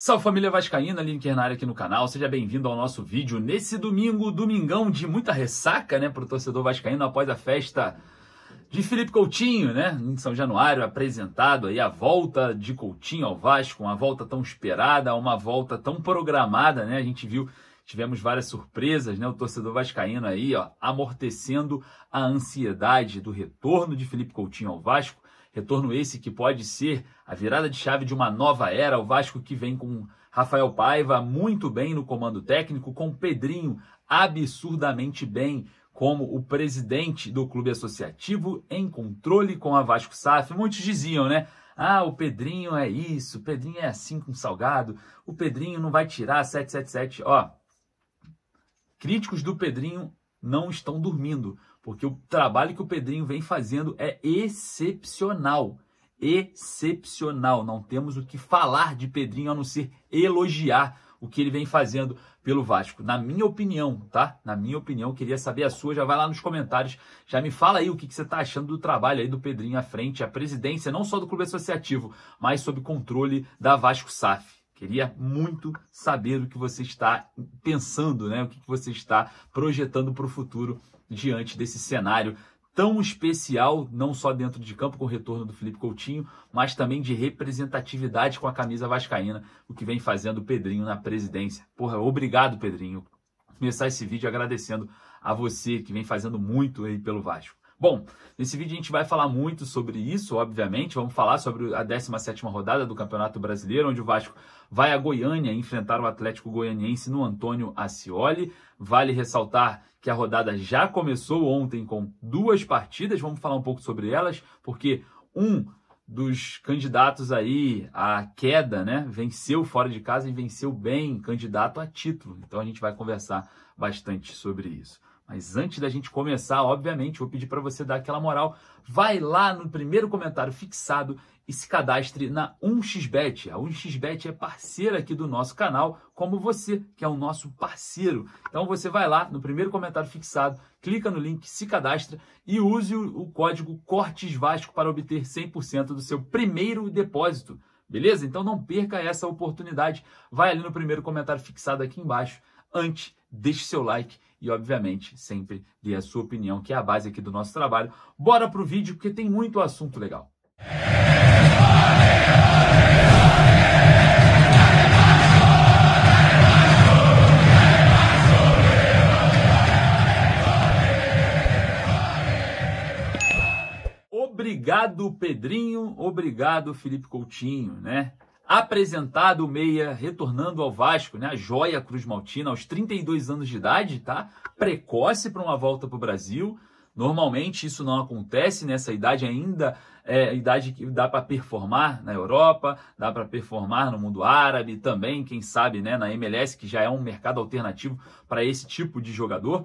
Salve família Vascaína, Linker na área aqui no canal, seja bem-vindo ao nosso vídeo nesse domingo, domingão de muita ressaca, né, para o torcedor vascaíno após a festa de Felipe Coutinho, né, em São Januário, apresentado aí a volta de Coutinho ao Vasco, uma volta tão esperada, uma volta tão programada, né, a gente viu, tivemos várias surpresas, né, o torcedor vascaíno aí, ó, amortecendo a ansiedade do retorno de Felipe Coutinho ao Vasco, Retorno esse que pode ser a virada de chave de uma nova era. O Vasco que vem com Rafael Paiva muito bem no comando técnico, com Pedrinho absurdamente bem como o presidente do clube associativo em controle com a Vasco SAF. Muitos diziam, né? Ah, o Pedrinho é isso, o Pedrinho é assim com Salgado, o Pedrinho não vai tirar 777. Ó, críticos do Pedrinho não estão dormindo, porque o trabalho que o Pedrinho vem fazendo é excepcional. Excepcional. Não temos o que falar de Pedrinho a não ser elogiar o que ele vem fazendo pelo Vasco. Na minha opinião, tá? Na minha opinião, queria saber a sua. Já vai lá nos comentários, já me fala aí o que, que você está achando do trabalho aí do Pedrinho à frente, a presidência não só do clube associativo, mas sob controle da Vasco SAF. Queria muito saber o que você está pensando, né? O que você está projetando para o futuro diante desse cenário tão especial, não só dentro de campo com o retorno do Felipe Coutinho, mas também de representatividade com a camisa vascaína, o que vem fazendo o Pedrinho na presidência. Porra, obrigado, Pedrinho. Começar esse vídeo agradecendo a você que vem fazendo muito aí pelo Vasco. Bom, nesse vídeo a gente vai falar muito sobre isso, obviamente. Vamos falar sobre a 17ª rodada do Campeonato Brasileiro, onde o Vasco vai a Goiânia enfrentar o Atlético Goianiense no Antônio Ascioli. Vale ressaltar que a rodada já começou ontem com duas partidas. Vamos falar um pouco sobre elas, porque um dos candidatos aí à queda, né? Venceu fora de casa e venceu bem, candidato a título. Então a gente vai conversar bastante sobre isso. Mas antes da gente começar, obviamente, vou pedir para você dar aquela moral. Vai lá no primeiro comentário fixado e se cadastre na 1xBet. A 1xBet é parceira aqui do nosso canal, como você, que é o nosso parceiro. Então você vai lá no primeiro comentário fixado, clica no link, se cadastra e use o, código Cortes Vasco para obter 100% do seu primeiro depósito. Beleza? Então não perca essa oportunidade. Vai ali no primeiro comentário fixado aqui embaixo. Antes, deixe seu like e, obviamente, sempre dê a sua opinião, que é a base aqui do nosso trabalho. Bora pro vídeo, porque tem muito assunto legal. Obrigado, Pedrinho. Obrigado, Felipe Coutinho, né? Apresentado o meia retornando ao Vasco, né? A joia Cruz Maltina aos 32 anos de idade, tá? Precoce para uma volta para o Brasil. Normalmente isso não acontece nessa idade ainda, é idade que dá para performar na Europa, dá para performar no mundo árabe também, quem sabe, né, na MLS, que já é um mercado alternativo para esse tipo de jogador.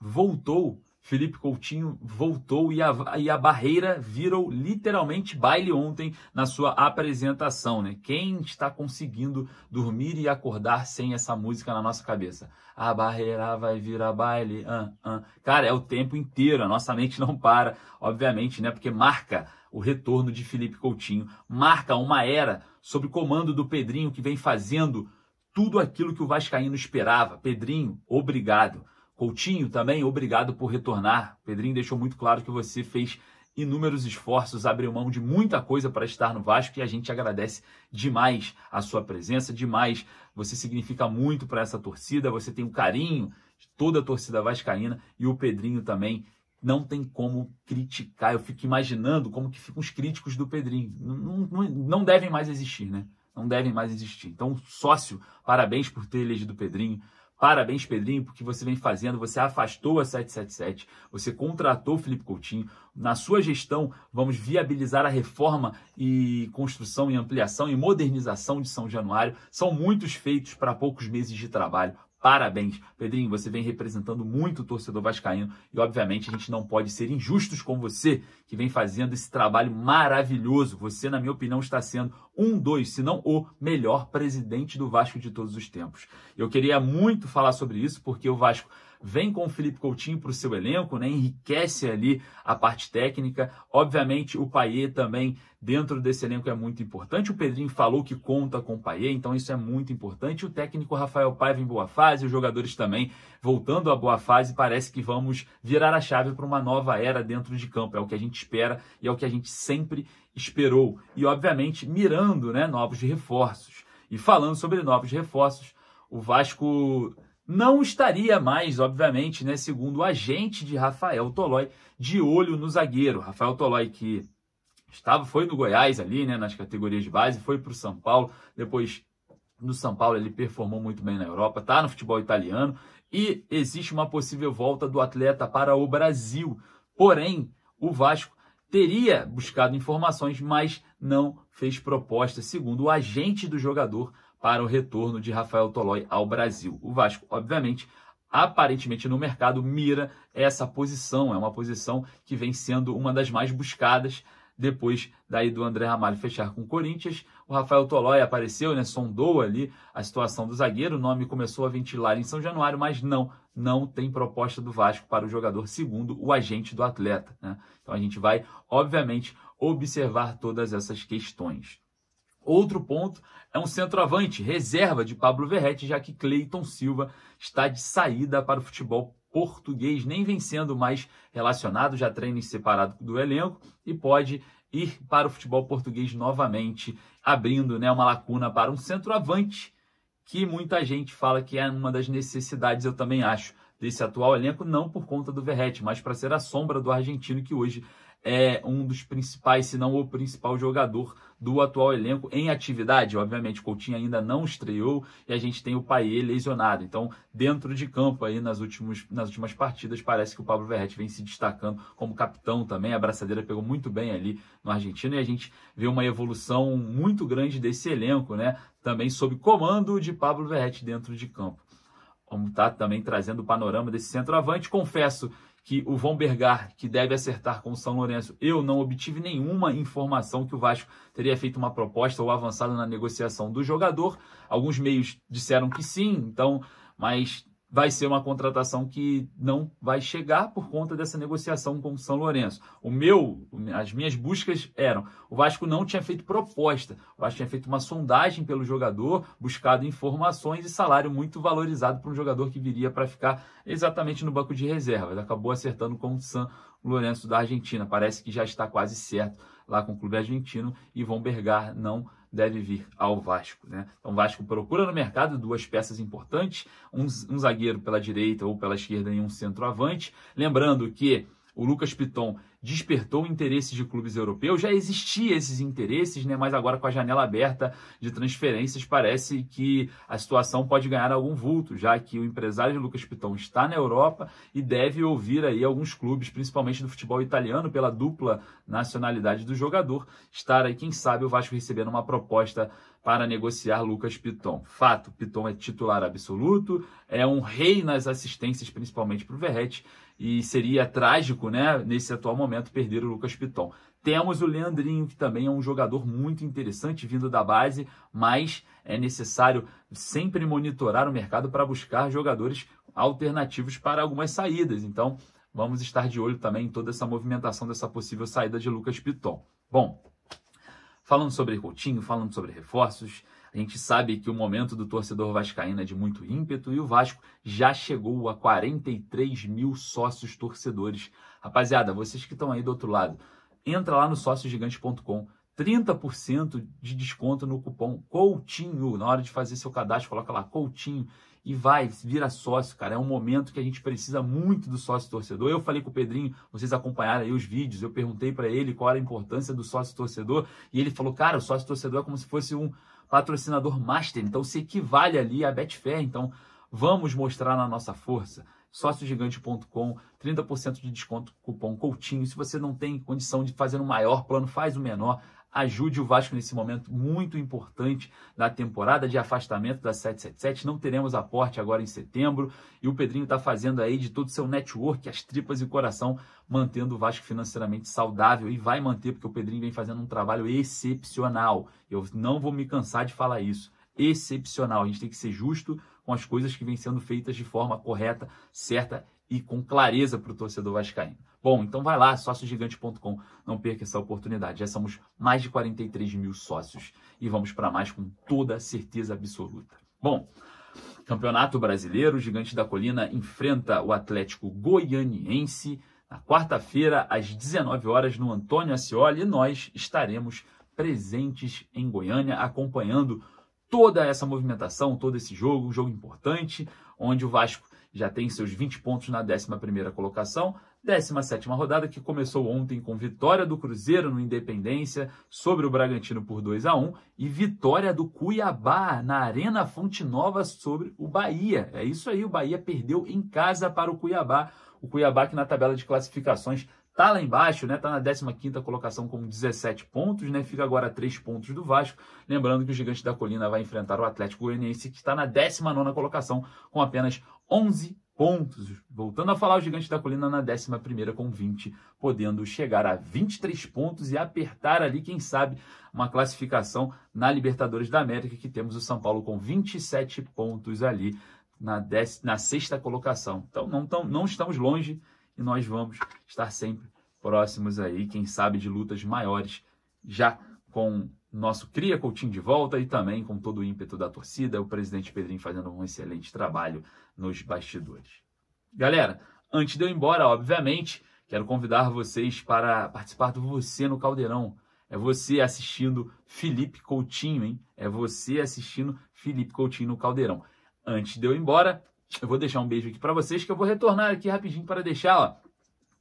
Voltou Felipe Coutinho voltou e a, e a barreira virou literalmente baile ontem na sua apresentação, né? Quem está conseguindo dormir e acordar sem essa música na nossa cabeça? A barreira vai virar baile, uh, uh. cara, é o tempo inteiro, a nossa mente não para, obviamente, né? Porque marca o retorno de Felipe Coutinho, marca uma era sob comando do Pedrinho que vem fazendo tudo aquilo que o Vascaíno esperava. Pedrinho, obrigado. Coutinho também, obrigado por retornar. Pedrinho deixou muito claro que você fez inúmeros esforços, abriu mão de muita coisa para estar no Vasco e a gente agradece demais a sua presença, demais. Você significa muito para essa torcida, você tem o carinho de toda a torcida vascaína e o Pedrinho também. Não tem como criticar. Eu fico imaginando como que ficam os críticos do Pedrinho. Não, não, não devem mais existir, né? Não devem mais existir. Então, sócio, parabéns por ter elegido o Pedrinho. Parabéns, Pedrinho, porque você vem fazendo, você afastou a 777, você contratou o Felipe Coutinho. Na sua gestão, vamos viabilizar a reforma e construção e ampliação e modernização de São Januário. São muitos feitos para poucos meses de trabalho. Parabéns, Pedrinho, você vem representando muito o torcedor vascaíno e obviamente a gente não pode ser injustos com você que vem fazendo esse trabalho maravilhoso. Você, na minha opinião, está sendo um dos, se não o melhor presidente do Vasco de todos os tempos. Eu queria muito falar sobre isso, porque o Vasco vem com o Felipe Coutinho para o seu elenco, né? enriquece ali a parte técnica. Obviamente, o Paier também dentro desse elenco é muito importante. O Pedrinho falou que conta com o Paier, então isso é muito importante. O técnico Rafael Paiva em boa fase, os jogadores também voltando à boa fase. Parece que vamos virar a chave para uma nova era dentro de campo. É o que a gente espera e é o que a gente sempre esperou. E, obviamente, mirando né, novos reforços. E falando sobre novos reforços, o Vasco não estaria mais, obviamente, né, segundo o agente de Rafael Tolói, de olho no zagueiro. Rafael Tolói, que estava, foi no Goiás ali, né, nas categorias de base, foi para o São Paulo, depois no São Paulo ele performou muito bem na Europa, está no futebol italiano e existe uma possível volta do atleta para o Brasil. Porém, o Vasco teria buscado informações, mas não fez proposta, segundo o agente do jogador, para o retorno de Rafael Tolói ao Brasil. O Vasco, obviamente, aparentemente no mercado mira essa posição, é uma posição que vem sendo uma das mais buscadas depois daí do André Ramalho fechar com o Corinthians. O Rafael Tolói apareceu, né, sondou ali a situação do zagueiro, o nome começou a ventilar em São Januário, mas não, não tem proposta do Vasco para o jogador, segundo o agente do atleta. Né? Então a gente vai, obviamente, observar todas essas questões. Outro ponto é um centroavante, reserva de Pablo Verrete, já que Cleiton Silva está de saída para o futebol português, nem vem sendo mais relacionado, já treina separado do elenco e pode ir para o futebol português novamente, abrindo né, uma lacuna para um centroavante que muita gente fala que é uma das necessidades, eu também acho, desse atual elenco, não por conta do Verrete, mas para ser a sombra do argentino que hoje é um dos principais, se não o principal jogador do atual elenco em atividade. Obviamente, Coutinho ainda não estreou e a gente tem o Paier lesionado. Então, dentro de campo aí nas, últimos, nas últimas partidas, parece que o Pablo Verrete vem se destacando como capitão também. A braçadeira pegou muito bem ali no Argentino e a gente vê uma evolução muito grande desse elenco, né? Também sob comando de Pablo Verrete dentro de campo. Vamos estar tá também trazendo o panorama desse centroavante. Confesso que o Von Bergar, que deve acertar com o São Lourenço, eu não obtive nenhuma informação que o Vasco teria feito uma proposta ou avançado na negociação do jogador. Alguns meios disseram que sim, então, mas vai ser uma contratação que não vai chegar por conta dessa negociação com o São Lourenço. O meu, as minhas buscas eram, o Vasco não tinha feito proposta, o Vasco tinha feito uma sondagem pelo jogador, buscado informações e salário muito valorizado para um jogador que viria para ficar exatamente no banco de reservas. Acabou acertando com o São Lourenço da Argentina. Parece que já está quase certo lá com o clube argentino e Von Bergar não deve vir ao Vasco. Né? Então, o Vasco procura no mercado duas peças importantes, um, um zagueiro pela direita ou pela esquerda e um centroavante. Lembrando que o Lucas Piton despertou interesses de clubes europeus. Já existia esses interesses, né? mas agora com a janela aberta de transferências, parece que a situação pode ganhar algum vulto, já que o empresário Lucas Piton está na Europa e deve ouvir aí alguns clubes, principalmente do futebol italiano, pela dupla nacionalidade do jogador, estar aí, quem sabe, o Vasco recebendo uma proposta para negociar Lucas Piton. Fato, Piton é titular absoluto, é um rei nas assistências, principalmente para o Verrete, e seria trágico, né, nesse atual momento, perder o Lucas Piton. Temos o Leandrinho, que também é um jogador muito interessante vindo da base, mas é necessário sempre monitorar o mercado para buscar jogadores alternativos para algumas saídas. Então, vamos estar de olho também em toda essa movimentação dessa possível saída de Lucas Piton. Bom, falando sobre Coutinho, falando sobre reforços, a gente sabe que o momento do torcedor vascaíno é de muito ímpeto e o Vasco já chegou a 43 mil sócios torcedores. Rapaziada, vocês que estão aí do outro lado, entra lá no sóciogigante.com. 30% de desconto no cupom Coutinho. Na hora de fazer seu cadastro, coloca lá Coutinho e vai, vira sócio, cara. É um momento que a gente precisa muito do sócio torcedor. Eu falei com o Pedrinho, vocês acompanharam aí os vídeos, eu perguntei para ele qual era a importância do sócio torcedor e ele falou: "Cara, o sócio torcedor é como se fosse um patrocinador master, então se equivale ali a Betfair. Então vamos mostrar na nossa força. Sóciogigante.com, 30% de desconto, cupom Coutinho. Se você não tem condição de fazer um maior plano, faz o menor. Ajude o Vasco nesse momento muito importante da temporada de afastamento da 777. Não teremos aporte agora em setembro e o Pedrinho está fazendo aí de todo o seu network, as tripas e coração, mantendo o Vasco financeiramente saudável e vai manter, porque o Pedrinho vem fazendo um trabalho excepcional. Eu não vou me cansar de falar isso. Excepcional. A gente tem que ser justo com as coisas que vêm sendo feitas de forma correta, certa e com clareza para o torcedor vascaíno. Bom, então vai lá, sóciogigante.com, não perca essa oportunidade. Já somos mais de 43 mil sócios e vamos para mais com toda certeza absoluta. Bom, Campeonato Brasileiro, o Gigante da Colina enfrenta o Atlético Goianiense na quarta-feira, às 19 horas, no Antônio Ascioli, e nós estaremos presentes em Goiânia, acompanhando toda essa movimentação, todo esse jogo, um jogo importante, onde o Vasco já tem seus 20 pontos na 11ª colocação, 17ª rodada que começou ontem com vitória do Cruzeiro no Independência sobre o Bragantino por 2 a 1 e vitória do Cuiabá na Arena Fonte Nova sobre o Bahia. É isso aí, o Bahia perdeu em casa para o Cuiabá. O Cuiabá que na tabela de classificações tá lá embaixo, né? Tá na 15ª colocação com 17 pontos, né? Fica agora a 3 pontos do Vasco. Lembrando que o Gigante da Colina vai enfrentar o Atlético Goianiense, que está na 19ª colocação com apenas 11 pontos. Voltando a falar, o Gigante da Colina na 11ª com 20, podendo chegar a 23 pontos e apertar ali, quem sabe, uma classificação na Libertadores da América, que temos o São Paulo com 27 pontos ali na, dez, na sexta colocação. Então não, tão, não estamos longe e nós vamos estar sempre próximos aí, quem sabe, de lutas maiores, já com nosso Cria Coutinho de volta e também com todo o ímpeto da torcida, o presidente Pedrinho fazendo um excelente trabalho nos bastidores. Galera, antes de eu ir embora, obviamente, quero convidar vocês para participar do Você no Caldeirão. É você assistindo Felipe Coutinho, hein? É você assistindo Felipe Coutinho no Caldeirão. Antes de eu ir embora, eu vou deixar um beijo aqui para vocês, que eu vou retornar aqui rapidinho para deixar ó,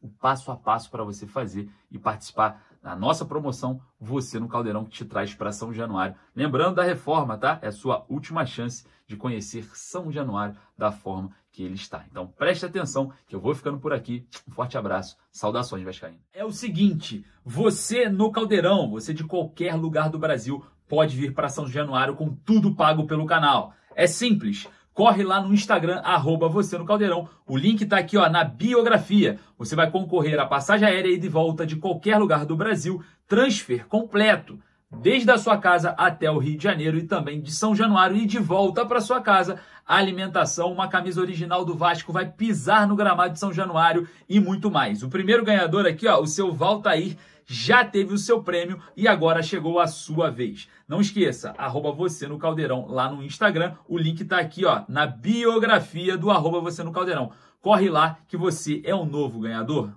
o passo a passo para você fazer e participar da nossa promoção Você no Caldeirão, que te traz para São Januário. Lembrando da reforma, tá? É a sua última chance de conhecer São Januário da forma que ele está. Então preste atenção que eu vou ficando por aqui. Um forte abraço, saudações Vascaíno. É o seguinte, você no Caldeirão, você de qualquer lugar do Brasil, pode vir para São Januário com tudo pago pelo canal. É simples corre lá no Instagram, arroba você no Caldeirão. O link está aqui ó, na biografia. Você vai concorrer a passagem aérea e de volta de qualquer lugar do Brasil, transfer completo, desde a sua casa até o Rio de Janeiro e também de São Januário e de volta para sua casa. Alimentação, uma camisa original do Vasco vai pisar no gramado de São Januário e muito mais. O primeiro ganhador aqui, ó, o seu Valtair já teve o seu prêmio e agora chegou a sua vez. Não esqueça, arroba você no Caldeirão lá no Instagram. O link está aqui ó, na biografia do arroba você no Caldeirão. Corre lá que você é o novo ganhador.